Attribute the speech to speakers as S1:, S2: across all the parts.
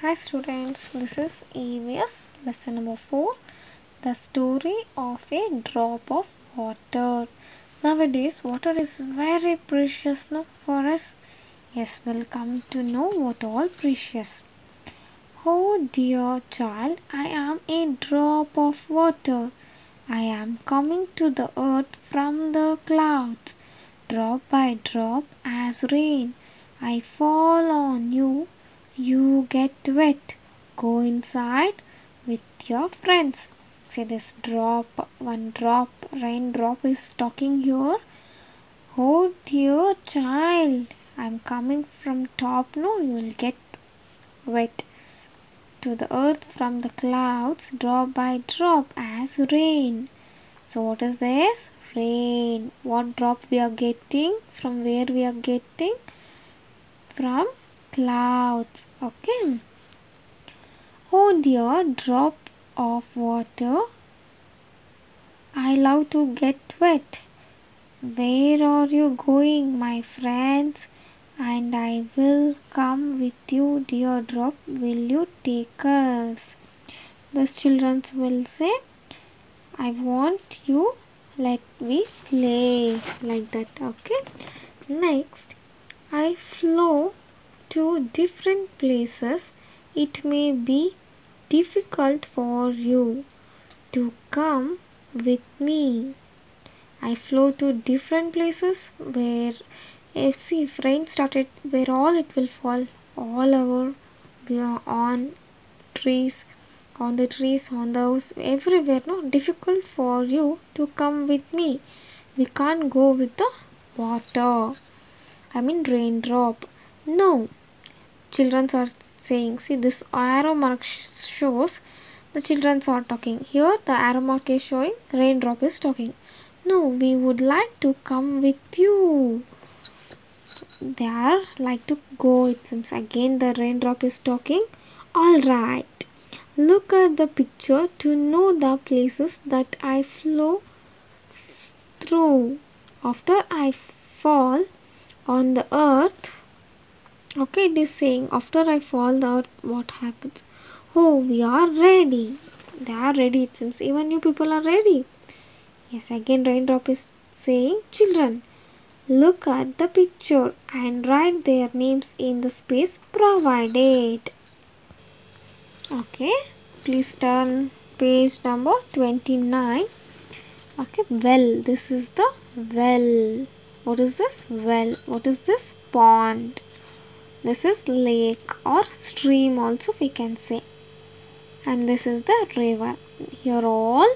S1: Hi students, this is EVS lesson number 4 The story of a drop of water. Nowadays, water is very precious no, for us. Yes, we'll come to know what all precious. Oh dear child, I am a drop of water. I am coming to the earth from the clouds. Drop by drop as rain, I fall on you. You get wet. Go inside with your friends. See this drop, one drop, raindrop is talking here. Oh dear child, I'm coming from top. No, you will get wet to the earth from the clouds, drop by drop as rain. So, what is this? Rain. What drop we are getting? From where we are getting? From clouds. Okay. Oh dear, drop of water. I love to get wet. Where are you going, my friends? And I will come with you, dear drop. Will you take us? The children will say, I want you. Let me play like that. Okay. Next, I flow to different places. It may be difficult for you to come with me. I flow to different places where if see if rain started where all it will fall all over we are on trees on the trees on the house everywhere no difficult for you to come with me we can't go with the water i mean raindrop no children are saying see this arrow mark shows the children are talking. Here the arrow mark is showing raindrop is talking. No we would like to come with you. They are like to go it seems. Again the raindrop is talking. All right. Look at the picture to know the places that i flow through. After i fall on the earth okay it is saying after i fall earth what happens. Oh we are ready. They are ready it seems. Even you people are ready. Yes again raindrop is saying children look at the picture and write their names in the space provided. Okay please turn page number 29 okay well this is the well. What is this? Well what is this? Pond this is lake or stream also we can say. And this is the river. Here all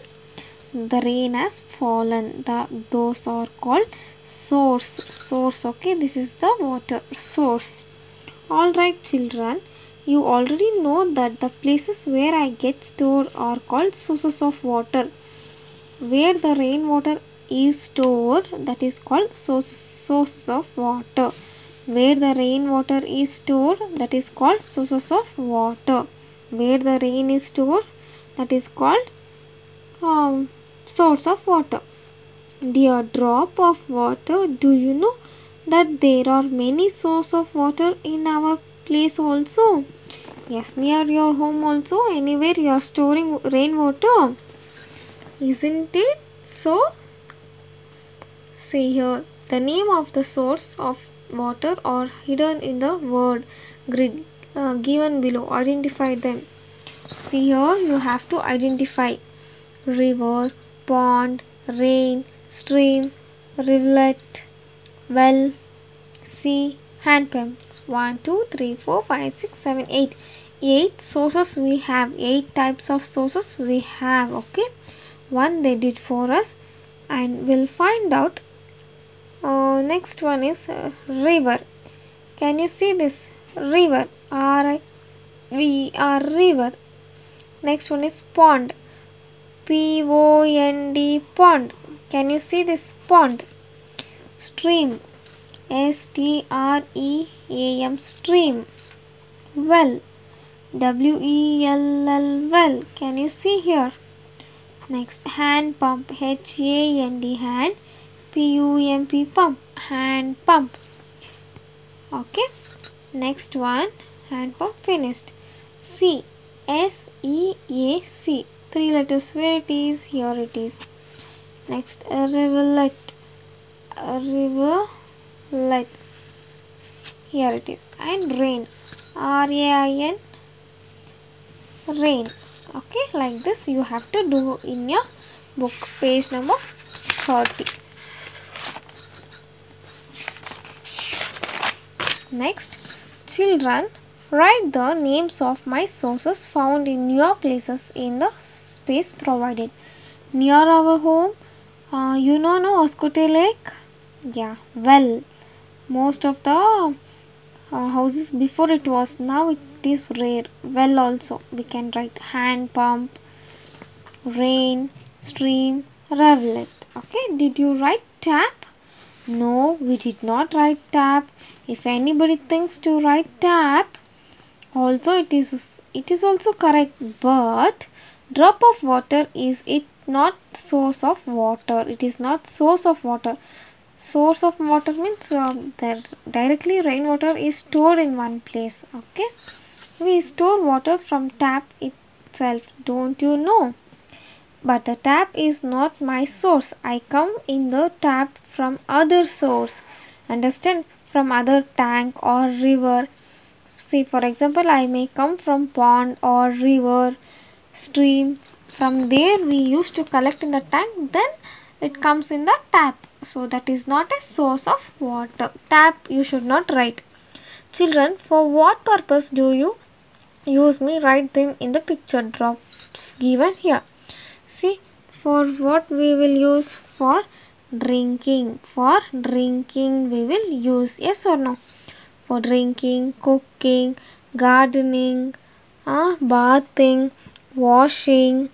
S1: the rain has fallen. The those are called source. Source okay? This is the water source. All right children. You already know that the places where i get stored are called sources of water. Where the rainwater is stored that is called source source of water where the rainwater is stored that is called sources of water. Where the rain is stored that is called um, source of water. Dear drop of water do you know that there are many sources of water in our place also? Yes near your home also anywhere you are storing rainwater isn't it so? Say here the name of the source of water are hidden in the word grid uh, given below. Identify them. See here you have to identify river pond rain stream rivulet well sea hand pump 1 2 3 4 5 6 7 8 8 sources we have. 8 types of sources we have okay? One they did for us and we'll find out uh, next one is uh, river. Can you see this? River. R i v r river. Next one is pond. P o n d pond. Can you see this pond? Stream. S t r e a m stream. Well. W e l l well. Can you see here? Next hand pump. H a n d hand p u m p pump hand pump okay next one hand pump finished C. S E A C. Three letters. Where it is? Here it is. Next, a rivulet. A rivulet. Here it is. And rain. R A I N. Rain. Okay, like this you have to do in your book. Page number 30. Next, children, write the names of my sources found in your places in the space provided. Near our home, uh, you know, no, Oscote Lake? Yeah, well, most of the uh, houses before it was, now it is rare. Well, also, we can write hand pump, rain, stream, rivulet. Okay, did you write tap? No, we did not write tap. If anybody thinks to write tap, also it is it is also correct. But drop of water is it not source of water. It is not source of water. Source of water means um, that directly rainwater is stored in one place. Okay, we store water from tap itself. Don't you know? But the tap is not my source. I come in the tap from other source. Understand? From other tank or river. See for example i may come from pond or river stream. From there we used to collect in the tank then it comes in the tap. So that is not a source of water. Tap you should not write. Children for what purpose do you use me? Write them in the picture drops given here see for what we will use for drinking? For drinking we will use yes or no? For drinking cooking gardening uh, bathing washing.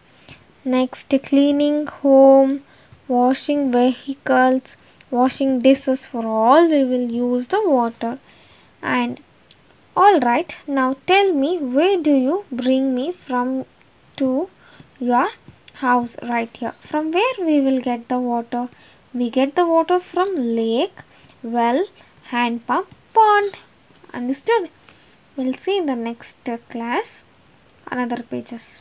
S1: Next cleaning home washing vehicles washing dishes for all we will use the water. And all right now tell me where do you bring me from to your house right here. From where we will get the water? We get the water from lake well hand pump pond. Understood? We'll see in the next class. Another pages